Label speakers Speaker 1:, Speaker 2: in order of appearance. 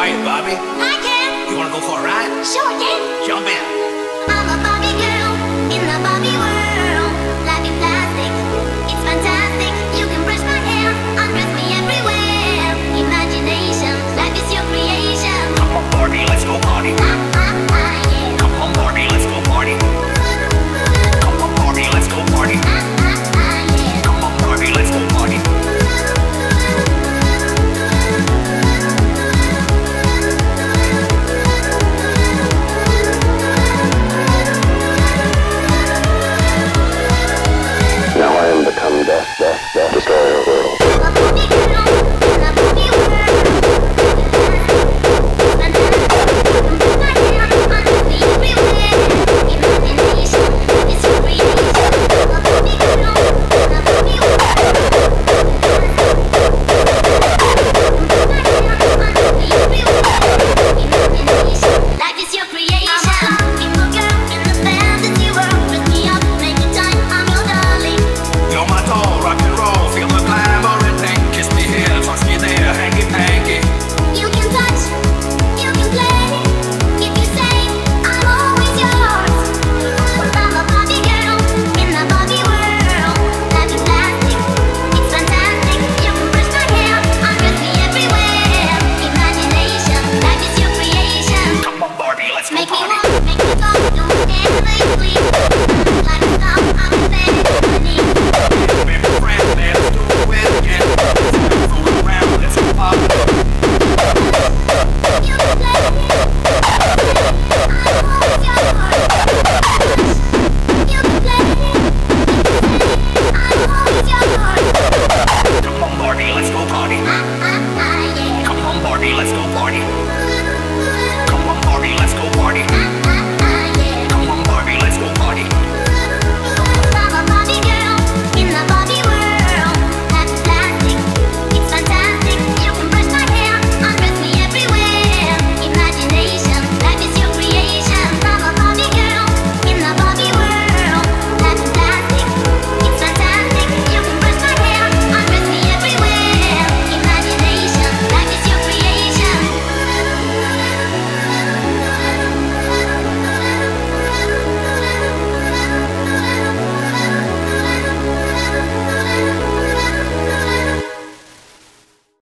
Speaker 1: All right, Bobby.
Speaker 2: Hi, can.
Speaker 1: You want to go for a ride?
Speaker 2: Sure, yeah.
Speaker 1: Jump in.